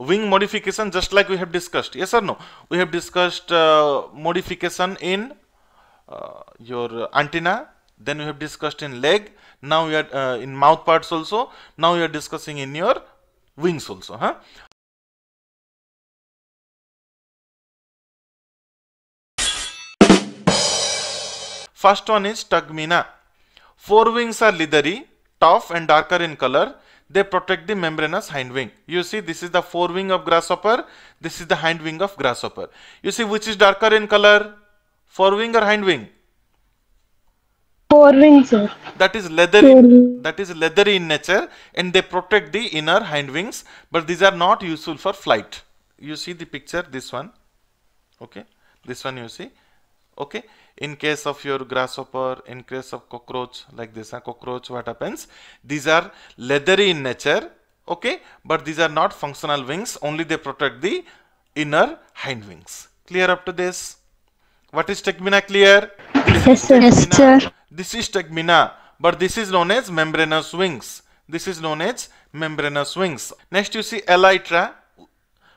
wing modification just like we have discussed. Yes or no? We have discussed uh, modification in uh, your antenna then we have discussed in leg now we are uh, in mouth parts also now we are discussing in your wings also huh? First one is tegmina. Four wings are leathery tough and darker in color they protect the membranous hind wing. You see this is the forewing of grasshopper, this is the hind wing of grasshopper. You see which is darker in color, forewing or hind wing? Forewing, sir. That is leathery, that is leathery in nature and they protect the inner hind wings but these are not useful for flight. You see the picture, this one, okay, this one you see, okay in case of your grasshopper in case of cockroach like this a cockroach what happens? These are leathery in nature okay? But these are not functional wings only they protect the inner hind wings. Clear up to this? What is tegmina clear? This yes, sir. yes sir. This is tegmina but this is known as membranous wings. This is known as membranous wings. Next you see elytra.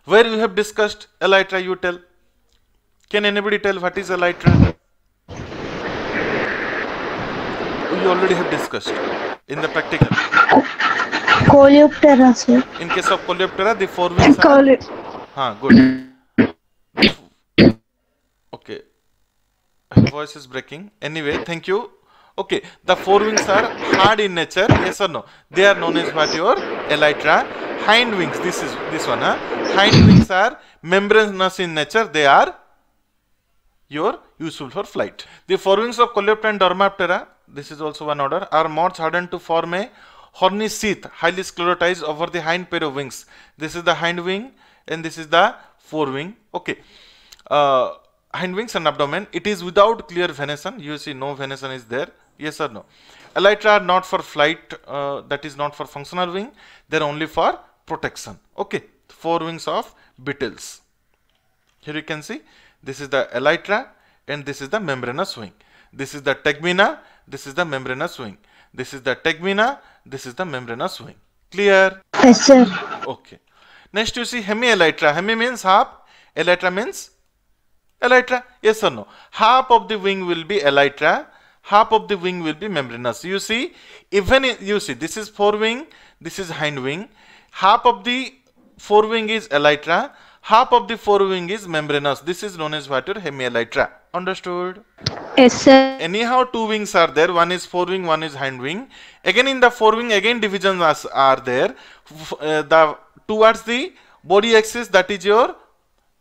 Where you have discussed elytra you tell. Can anybody tell what is elytra we already have discussed in the practical. Coleoptera, sir. In case of Coleoptera, the four forewings are... Huh, good. Okay. Voice is breaking. Anyway, thank you. Okay, the forewings are hard in nature, yes or no? They are known as what your elytra. Hind wings, this is this one, huh? Hind wings are membranous in nature, they are your useful for flight. The forewings of Coleoptera and Dermaptera this is also one order, are much hardened to form a horny sheath highly sclerotized over the hind pair of wings. This is the hind wing and this is the forewing. Okay. Uh, hind wings and abdomen. It is without clear venation. You see no venation is there. Yes or no? Elytra are not for flight. Uh, that is not for functional wing. They are only for protection. Okay. Forewings of beetles. Here you can see this is the elytra and this is the membranous wing. This is the tegmina this is the membranous wing. This is the tegmina. This is the membranous wing. Clear? Yes, sir. Okay. Next you see hemielytra. Hemi means half. Elytra means elytra. Yes or no? Half of the wing will be elytra. Half of the wing will be membranous. You see, even you see, this is forewing. This is hind wing. Half of the forewing is elytra. Half of the forewing is membranous. This is known as what your hemielytra. Understood? Yes, sir. Anyhow, two wings are there. One is forewing, one is hind wing. Again, in the forewing, again divisions are, there. Uh, the towards the body axis, that is your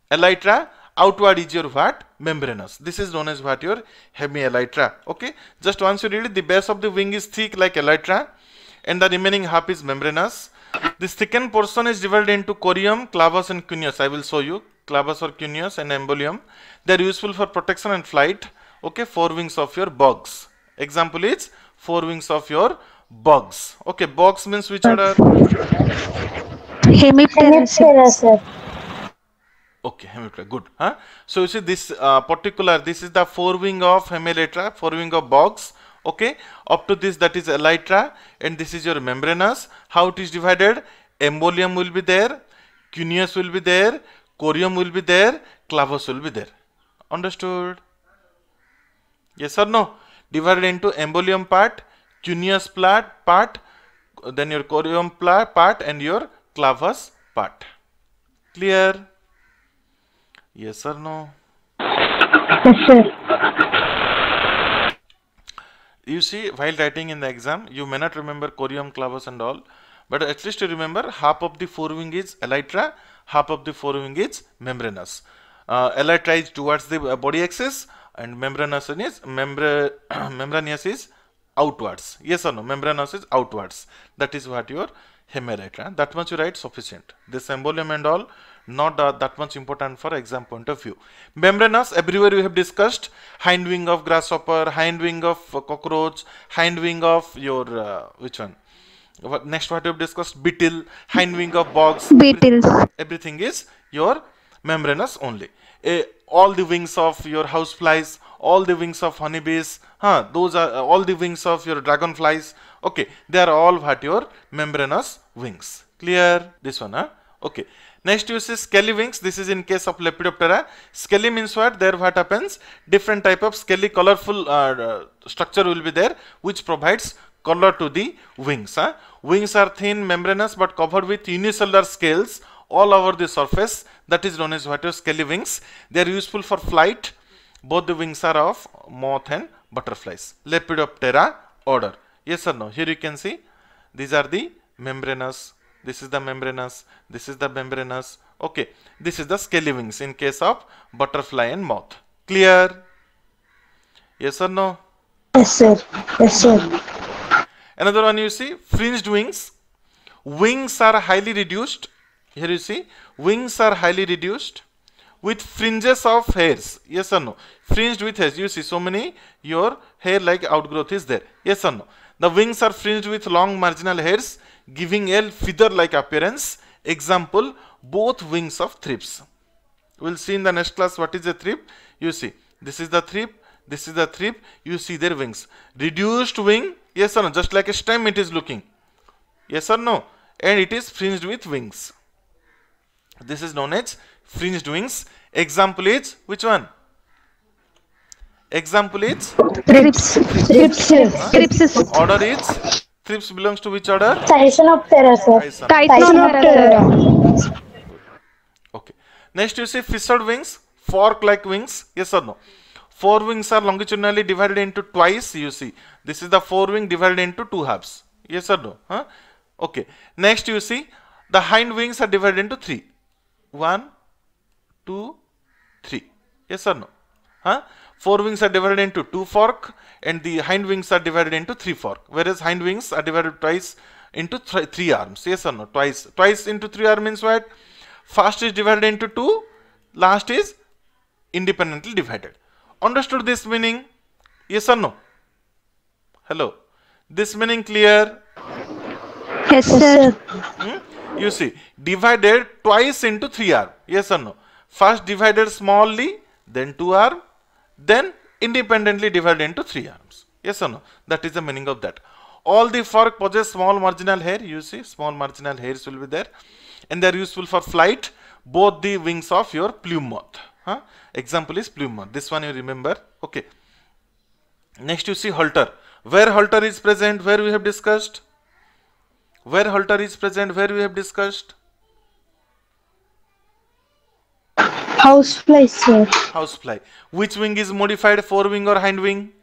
elytra. Outward is your what? Membranous. This is known as what your hemielytra. Okay. Just once you read it, the base of the wing is thick like elytra, and the remaining half is membranous. This thickened portion is divided into corium, clavus, and cuneus. I will show you clavus or cuneus and embolium. They are useful for protection and flight. Okay, forewings of your bugs. Example is forewings of your bugs. Okay, bugs means which order? Hemiptera, Okay, hemiptera, good. Huh? So you see this uh, particular, this is the forewing of hemiptera, wing of bugs. Okay, up to this that is elytra and this is your membranous. How it is divided? Embolium will be there, cuneus will be there, corium will be there, clavus will be there. Understood? Yes or no? Divided into embolium part, cuneus part, part, then your corium part and your clavus part. Clear? Yes or no? Yes, sir. You see, while writing in the exam, you may not remember corium, clavus and all, but at least you remember half of the forewing is elytra, half of the forewing is membranous. Uh, elytra is towards the body axis, and membranous is membra membranous is outwards. Yes or no? Membranous is outwards. That is what your hemelytra. That much you write sufficient. This embolium and all not uh, that much important for exam point of view. Membranous everywhere we have discussed hind wing of grasshopper, hind wing of uh, cockroach, hind wing of your uh, which one? What, next what we have discussed beetle, hind wing of bugs. Beetles. Everything, is your membranous only all the wings of your houseflies, all the wings of honeybees, huh, those are uh, all the wings of your dragonflies. Okay, they are all what your membranous wings. Clear? This one, huh? Okay. Next you see scaly wings. This is in case of Lepidoptera. Scaly means what? There what happens? Different type of scaly colorful uh, uh, structure will be there which provides color to the wings. Huh? Wings are thin, membranous but covered with unicellular scales all over the surface. That is known as scaly wings. They are useful for flight. Both the wings are of moth and butterflies. Lepidoptera order. Yes or no? Here you can see these are the membranous. This is the membranous. This is the membranous. Okay. This is the scaly wings in case of butterfly and moth. Clear? Yes or no? Yes, sir. Yes, sir. Another one you see fringed wings. Wings are highly reduced. Here you see wings are highly reduced with fringes of hairs. Yes or no? Fringed with hairs. You see so many your hair like outgrowth is there. Yes or no? The wings are fringed with long marginal hairs giving a feather like appearance. Example both wings of thrips. We'll see in the next class what is a thrip. You see this is the thrip. This is the thrip. You see their wings. Reduced wing. Yes or no? Just like a stem it is looking. Yes or no? And it is fringed with wings. This is known as fringed wings. Example is which one? Example is Thrips. Thrips. Thrips is order is thrips belongs to which order? Thysanoptera, sir. Thyson. Thysanoptera. Okay. Next you see fissured wings, fork like wings. Yes or no? Four wings are longitudinally divided into twice. You see, this is the forewing divided into two halves. Yes or no? Huh? Okay. Next you see the hind wings are divided into three. One, two, three. Yes or no? Huh? Forewings are divided into two fork and the hind wings are divided into three fork. Whereas hind wings are divided twice into th three arms. Yes or no? Twice. Twice into three arms means what? First is divided into two. Last is independently divided. Understood this meaning? Yes or no? Hello. This meaning clear? Yes, sir. Hmm? You see, divided twice into three arm. Yes or no? First divided smallly, then two arm, then independently divided into three arms. Yes or no? That is the meaning of that. All the fork possess small marginal hair. You see, small marginal hairs will be there, and they are useful for flight. Both the wings of your plume moth. Huh? Example is moth. This one you remember. Okay. Next you see halter. Where halter is present? Where we have discussed? Where halter is present? Where we have discussed? Housefly, sir. Housefly. Which wing is modified? Forewing or hind wing?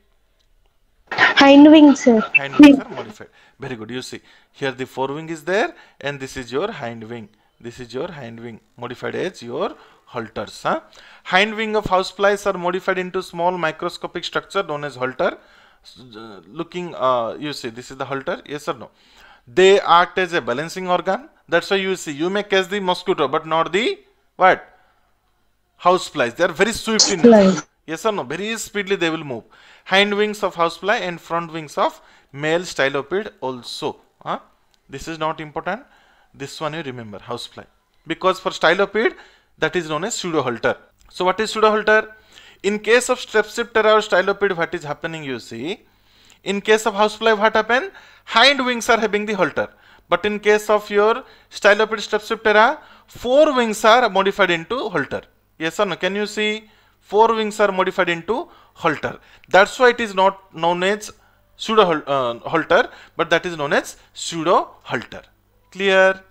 Hind wing, sir. Hind wings are modified. Very good. You see, here the forewing is there, and this is your hind wing. This is your hind wing, modified as your halters. Huh? Hind wing of houseflies are modified into small microscopic structure known as halter. S- uh, Looking, uh, you see, this is the halter. Yes or no? They act as a balancing organ. That's why you see, you may catch the mosquito, but not the what? houseflies. They are very swift in nature. Yes or no? Very speedily they will move. Hind wings of housefly and front wings of male stylopid also. Huh? This is not important. This one you remember, housefly. Because for stylopid, that is known as pseudohalter. So what is pseudohalter? In case of strepsiptera or stylopid, what is happening you see? In case of housefly, what happen? Hind wings are having the halter. But in case of your stylopid strepsiptera, forewings are modified into halter. Yes or no? Can you see? Forewings are modified into halter. That's why it is not known as pseudo uh, halter, but that is known as pseudo halter. Clear?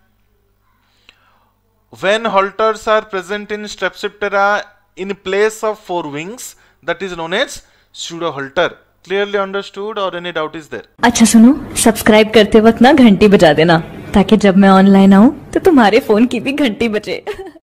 When halters are present in strepsiptera in place of four wings, that is known as pseudo halter. Clearly understood or any doubt is there? अच्छा सुनो subscribe करते वक्त ना घंटी बजा देना ताकि जब मैं ऑनलाइन आऊँ तो तुम्हारे फ़ोन की भी घंटी बजे